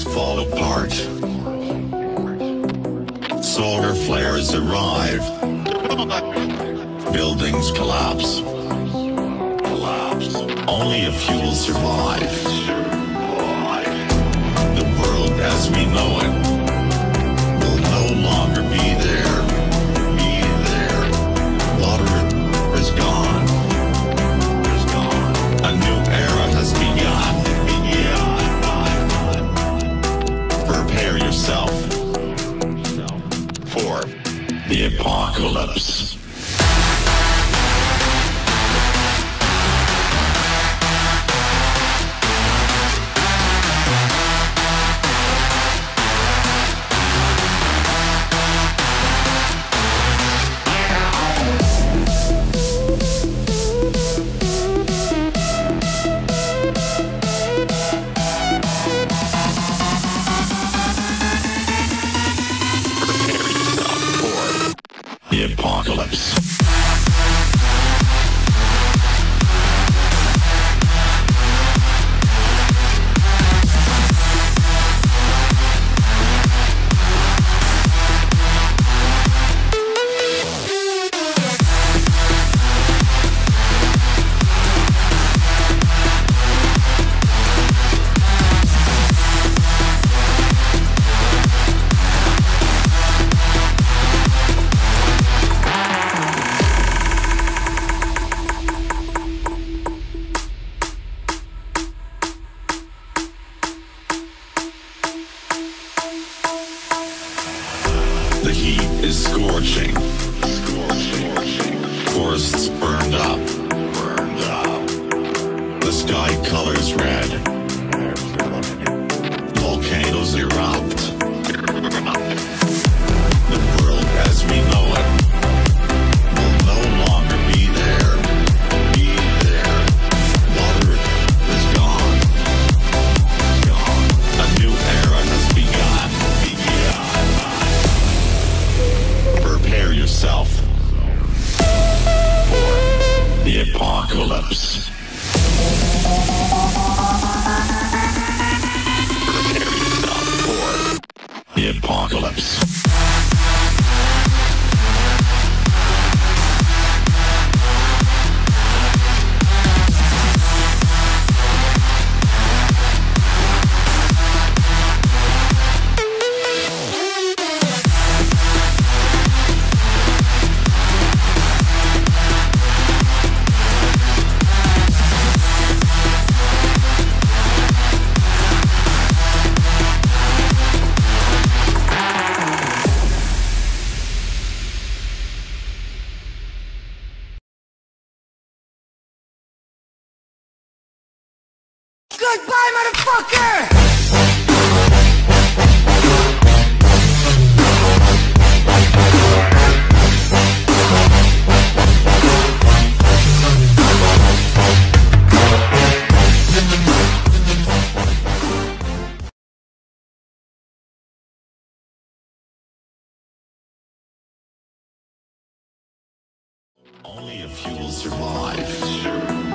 fall apart. Solar flares arrive. Buildings collapse. Only a few will survive. The apocalypse. The apocalypse. Is scorching. Forests burned up. The sky colors red. Apocalypse. Goodbye, motherfucker! Only a few will survive.